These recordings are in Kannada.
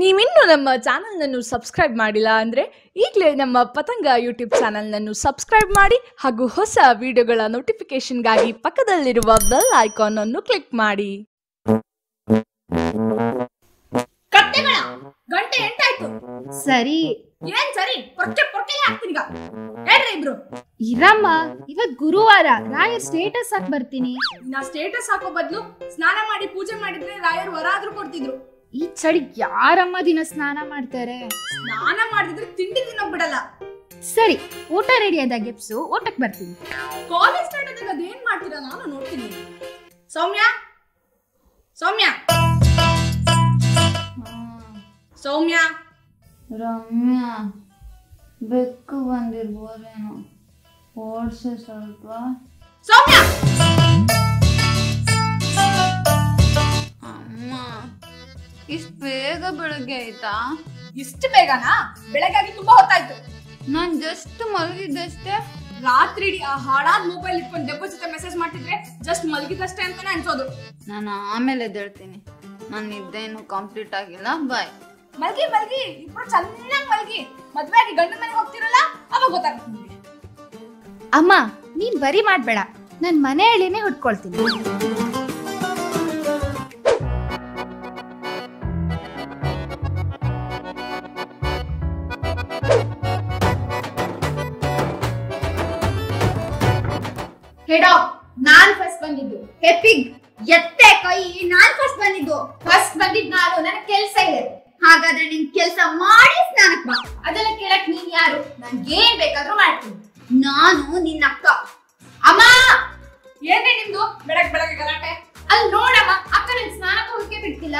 ನೀವಿನ್ನೂ ನಮ್ಮ ಚಾನಲ್ನನ್ನು ಸಬ್ಸ್ಕ್ರೈಬ್ ಮಾಡಿಲ್ಲ ಅಂದರೆ ಈಗಲೇ ನಮ್ಮ ಪತಂಗ ಯೂಟ್ಯೂಬ್ ಚಾನಲ್ನನ್ನು ಸಬ್ಸ್ಕ್ರೈಬ್ ಮಾಡಿ ಹಾಗೂ ಹೊಸ ವಿಡಿಯೋಗಳ ನೋಟಿಫಿಕೇಷನ್ಗಾಗಿ ಪಕ್ಕದಲ್ಲಿರುವ ಬೆಲ್ ಐಕಾನ್ ಅನ್ನು ಕ್ಲಿಕ್ ಮಾಡಿ. ಕತ್ತೆಗಳ ಗಂಟೆ ಎಂಟಾಯ್ತು. ಸರಿ. ಏನ್ ಸರಿ? ಪೊರ್ಕೆ ಪೊರ್ಕೆಲೆ ಹಾಕ್ತೀನಿ ಈಗ. ಹೇಳ್ರಿ ಇಬ್ರು. ಇರಮ್ಮ ಇವತ್ ಗುರುವಾರ. ರಾಯರ್ ಸ್ಟೇಟಸ್ ಹಾಕ್ ಬರ್ತೀನಿ. ನಾ ಸ್ಟೇಟಸ್ ಹಾಕೋ ಬದ್ಲು ಸ್ನಾನ ಮಾಡಿ ಪೂಜೆ ಮಾಡಿದ್ರೆ ರಾಯರ್ ವರ ಆದ್ರೂ ಕೊಡ್ತಿದ್ರು. ಈ ಚಳಿ ಯಾರಮ್ಮ ದಿನ ಸ್ನಾನ ಮಾಡ್ತಾರೆ? ಸ್ನಾನ ಮಾಡಿದ್ರೆ ತಿಂಡಿ ತಿನ್ನೋಕ್ ಬಿಡಲ್ಲ ಸರಿ ಊಟ ರೆಡಿ ಆದಾಗ ಎಪ್ಸು ಊಟಕ್ ಬರ್ತೀನಿ. ಕಾಲೇಜ್ ಸ್ಟಾರ್ಟ್ ಆದಾಗ ಅದೇನ್ ಮಾಡ್ತೀರಾ ನಾನು ನೋಡ್ತೀನಿ. ಸೌಮ್ಯ? ಸೌಮ್ಯ? ಸೌಮ್ಯ? ರಮ್ಯಾ ಬೆಕ್ಕು ಬಂದಿರ್ಬೋದೇನೋ? ಓಡ್ಸು ಸ್ವಲ್ಪ. ಸೌಮ್ಯ? ಇಷ್ಟು ಬೇಗ ಬೆಳಗ್ಗೆ ಆಯ್ತಾ? ಇಷ್ಟು ಬೇಗನಾ? ಬೆಳಗಾಗಿ ತುಂಬಾ ಹೊತ್ತಾಯ್ತು. ನಾನ್ ಜಸ್ಟ್ ಮಲಗಿದ್ದಷ್ಟೇ. ರಾತ್ರಿ ಇಡೀ ಆ ಹಾಳಾದ ಮೊಬೈಲ್ ಇಟ್ಕೊಂಡು ದೆಬ್ಬ ಜೊತೆ ಮೆಸೇಜ್ ಮಾಡ್ತಿದ್ರೆ ಜಸ್ಟ್ ಮಲಗಿದಷ್ಟೇ ಅಂತಾನೆ ಅನ್ಸೋದು. ನಾನು ಆಮೇಲೆ ಎದ್ದೇಳ್ತೀನಿ. ನನ್ನ ನಿದ್ದೆ ಇನ್ನೂ ಕಂಪ್ಲೀಟ್ ಆಗಿಲ್ಲ. ಬಾಯ್ ಮಲ್ಗಿ ಮಲ್ಗಿ. ಇಬ್ರು ಚೆನ್ನಾಗಿ ಮಲ್ಗಿ. ಮದ್ವೆ ಆಗಿ ಗಂಡ ಮನೆಗೆ ಹೋಗ್ತಿರಲ್ಲ? ಅವಾಗ ಗೊತ್ತಾಗುತ್ತೆ. ಅಮ್ಮ ನೀನ್ ಬರಿ ಮಾಡ್ಬೇಡ. ನನ್ ಮನೆ ಹೇಳಿನೇ ಹುಡ್ಕೊಳ್ತೀನಿ. ಹೇಳೋ ನಾನ್ ಫಸ್ಟ್ ಬಂದಿದ್ದು. ಹೆಪ್ಪಿಗ್ ಎತ್ತೆ ಕೈ, ನಾನ್ ಫಸ್ಟ್ ಬಂದಿದ್ದು. ಫಸ್ಟ್ ಬಂದಿದ್ ನಾನು ನನ್ನ ಕೆಲ್ಸ ಇದೆ. ಹಾಗಾದ್ರೆ ನಿನ್ ಕೆಲ್ಸ ಮಾಡಿ ಸ್ನಾನಕ್ ಬಾ. ಅದೆಲ್ಲ ಕೇಳಕ್ ನೀನ್ ಯಾರು? ನನ್ಗೇನ್ ಬೇಕಾದ್ರೂ ಮಾಡ್ತೀನಿ. ನಾನು ನಿನ್ನ ಅಕ್ಕ. ಅಮ್ಮ! ಏನೇ ನಿಮ್ದು? ಬೆಳಗ್ ಬೆಳಗ್ಗೆ ಗಲಾಟೆ. ಅಲ್ಲಿ ನೋಡಮ್ಮ, ಅಕ್ಕ ನನ್ ಸ್ನಾನಕ್ಕೆ ಹೋಗಕ್ಕೆ ಬಿಡ್ತಿಲ್ಲ.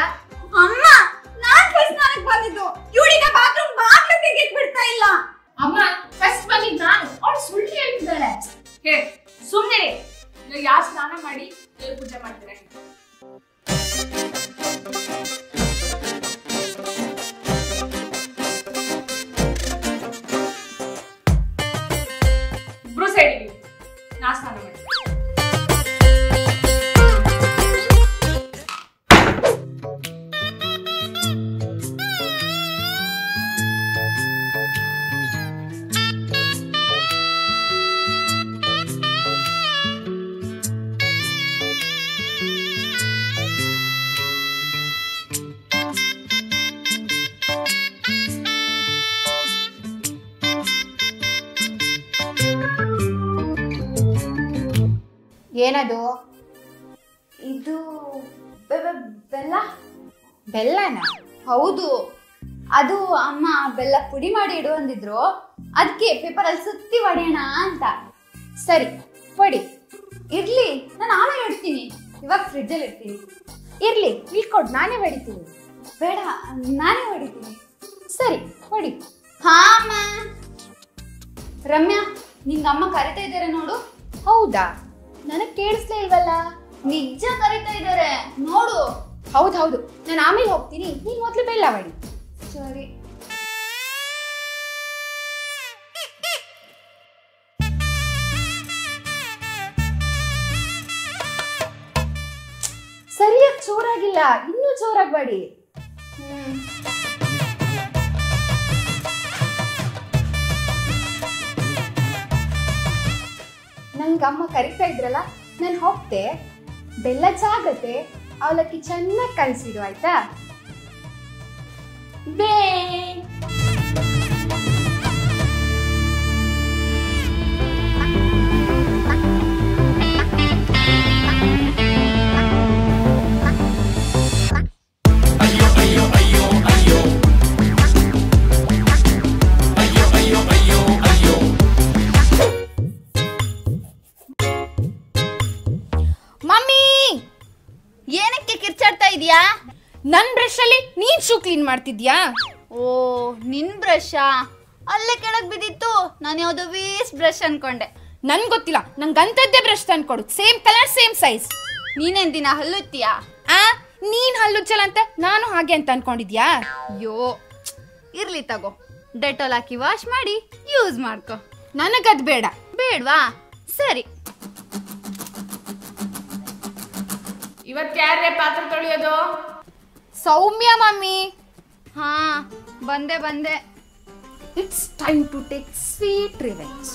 ಏನದು? ಇದು ಬೆಲ್ಲ? ಬೆಲ್ಲನ? ಹೌದು. ಅದು ಅಮ್ಮ ಬೆಲ್ಲ ಪುಡಿ ಮಾಡಿ ಇಡು ಅಂದಿದ್ರು. ಅದಕ್ಕೆ ಪೇಪರಲ್ಲಿ ಸುತ್ತಿ ಹೊಡೆಯೋಣ ಅಂತ. ಸರಿ ಪಡಿ. ಇರ್ಲಿ ನಾನು ಆಮೇಲೆ ಇಡ್ತೀನಿ. ಇವಾಗ ಫ್ರಿಡ್ಜಲ್ಲಿ ಇಡ್ತೀನಿ ಇರ್ಲಿ ಇಳ್ಕೊಡ್ ನಾನೇ ಹೊಡಿತೀನಿ. ಬೇಡ ನಾನೇ ಹೊಡಿತೀನಿ. ಸರಿ ಹೊಡಿ ಹಾ ಅಮ್ಮ. ರಮ್ಯಾ ನಿಂಗ ಅಮ್ಮ ಕರಿತಾ ಇದ್ದಾರೆ ನೋಡು. ಹೌದಾ? ನನಗ್ ಕೇಳಿಸ್ಲೇ ಇಲ್ವಲ್ಲ? ನಿಜ ಕರಿತಾ ಇದ್ದಾರೆ. ನೋಡು. ಹೌದ್ ಹೌದು. ನಾನು ಆಮೇಲೆ ಹೋಗ್ತೀನಿ. ನೀನ್ ಮೊದ್ಲು ಬೆಲ್ಲ ಮಾಡಿ. ಸರಿ. ಸರಿಯಾಗಿ ಜೋರಾಗಿಲ್ಲ. ಇನ್ನೂ ಜೋರಾಗಿ ಮಾಡಿ. ನಂಗೆ ಅಮ್ಮ ಕರಿತಾ ಇದ್ರಲ್ಲ ನಾನು ಹೋಗ್ತೆ. ಬೆಲ್ಲ ಜಾಗತ್ತೆ. ಅವಲಕ್ಕಿ ಚೆನ್ನಾಗಿ ಕಲಿಸಿಡು ಆಯ್ತಾ? ಬೇ. ಕ್ಲೀನ್ ಮಾಡ್ತಿದ್ಯಾ? ಓ ನಿನ್ ಬ್ರಷಾ ಅಲ್ಲೇ ಕೆಳಗ್ ಬಿದ್ದಿತ್ತು. ನಾನು ಯಾವ್ದೋ ವೇಸ್ಟ್ ಬ್ರಷ್ ಅನ್ಕೊಂಡೆ. ನನ್ ಗೊತ್ತಿಲ್ಲ. ನಂಗೆ ಅಂತದ್ದೇ ಬ್ರಷ್ ತಂದ್ಕೊಡು ಸೇಮ್ ಕಲರ್ ಸೇಮ್ ಸೈಜ್ ನೀನೇನ್ ದಿನ ಹಲ್ಲುತ್ತೀಯಾ ಆ ನೀನ್ ಹಲ್ಲುಚ್ಚಲ್ಲ ಅಂತ ನಾನು ಹಾಗೆ ಅಂತ ಅನ್ಕೊಂಡಿದ್ಯಾ? ಅಯ್ಯೋ ಇರ್ಲಿ ತಗೋ. ಡೆಟಾಲ್ ಹಾಕಿ ವಾಶ್ ಮಾಡಿ ಯೂಸ್ ಮಾಡ್ಕೊ. ನನಗದ್ ಬೇಡ. ಬೇಡ್ವಾ? ಸರಿ. ಇವತ್ತು ಯಾರೇ ಪಾತ್ರೆ ತೊಳೆಯೋದು? ಸೌಮ್ಯ ಮಮ್ಮಿ. ಹಾ ಬಂದೆ ಬಂದೆ. It's time to take sweet revenge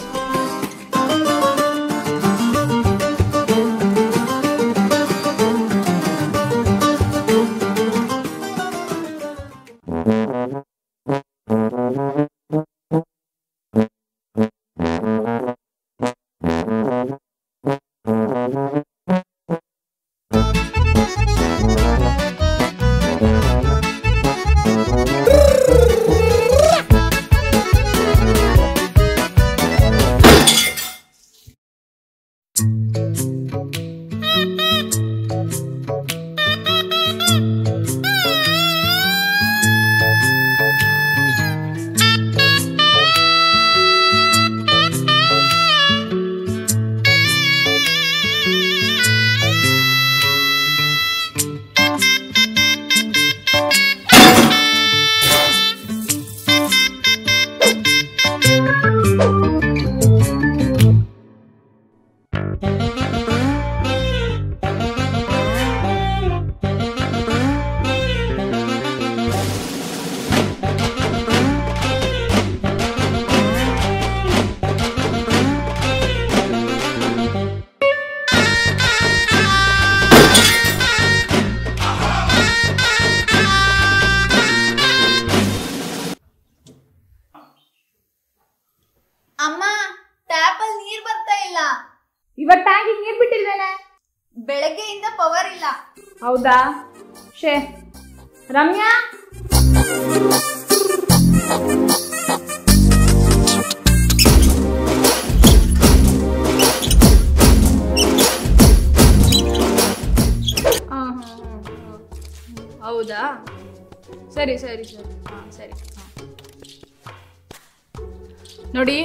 ಹೌದಾ? ಶೇ ರಮ್ಯಾ. ಹೌದಾ? ಸರಿ ಸರಿ ಸರಿ. ಹಾ ಸರಿ. ನೋಡಿ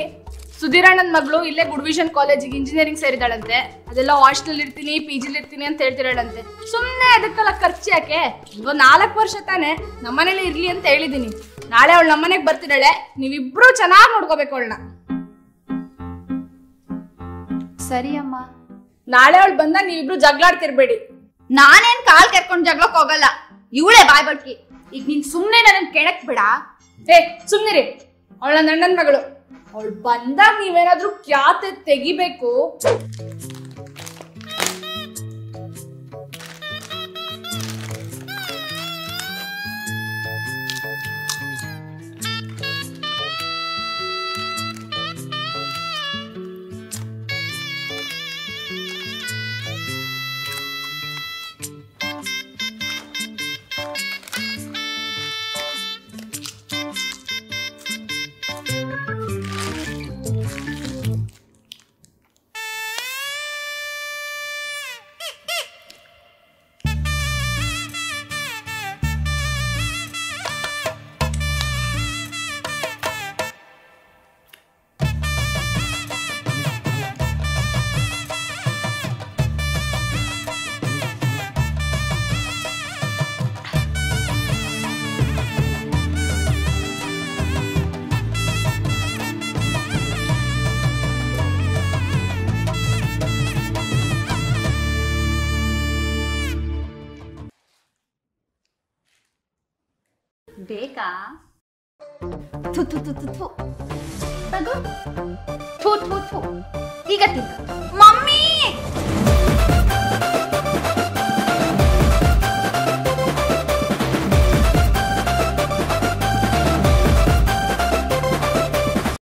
ಸುಧೀರಣ್ಣನ ಮಗಳು ಇಲ್ಲೇ ಗುಡ್ ವಿಷನ್ ಕಾಲೇಜಿಗೆ ಇಂಜಿನಿಯರಿಂಗ್ ಸೇರಿದಾಳಂತೆ. ಅದೆಲ್ಲ ಹಾಸ್ಟೆಲ್ ಇರ್ತೀನಿ ಪಿ ಜಿಲಿ ಇರ್ತೀನಿ ಅಂತ ಹೇಳ್ತಿರಾಳಂತೆ ಸುಮ್ಮನೆ ಅದಕ್ಕೆಲ್ಲ ಖರ್ಚು ಯಾಕೆ? ಒಂದು ನಾಲ್ಕು ವರ್ಷ ತಾನೆ ನಮ್ಮನೇಲಿ ಇರ್ಲಿ ಅಂತ ಹೇಳಿದೀನಿ. ನಾಳೆ ಅವಳು ನಮ್ಮನೆಗೆ ಬರ್ತಿದ್ದಾಳೆ. ನೀವಿಬ್ರು ಚೆನ್ನಾಗಿ ನೋಡ್ಕೋಬೇಕು ಅವಳನ್ನ. ಸರಿ ಅಮ್ಮ. ನಾಳೆ ಅವಳು ಬಂದ ನೀವಿಬ್ರು ಜಗಳಾಡ್ತಿರ್ಬೇಡಿ. ನಾನೇನ್ ಕಾಲ್ ಕೆರ್ಕೊಂಡ್ ಜಗಳಕ್ ಹೋಗಲ್ಲ. ಇವಳೆ ಬಾಯ್ ಬಡ್ಕಿ. ಈಗ ನೀನ್ ಸುಮ್ನೆ ನನ್ನ ಕೆಣಕ್ ಬಿಡ ಏ ಸುಮ್ನಿರಿ. ಅವಳ ನನ್ನ ಮಗಳು. ಅವಳು ಬಂದಾಗ ನೀವೇನಾದ್ರೂ ಕ್ಯಾತೆ ತೆಗಿಬೇಕು? थु थु थु थु थु तगो थु थु थु ठीक है ठीक है मम्मी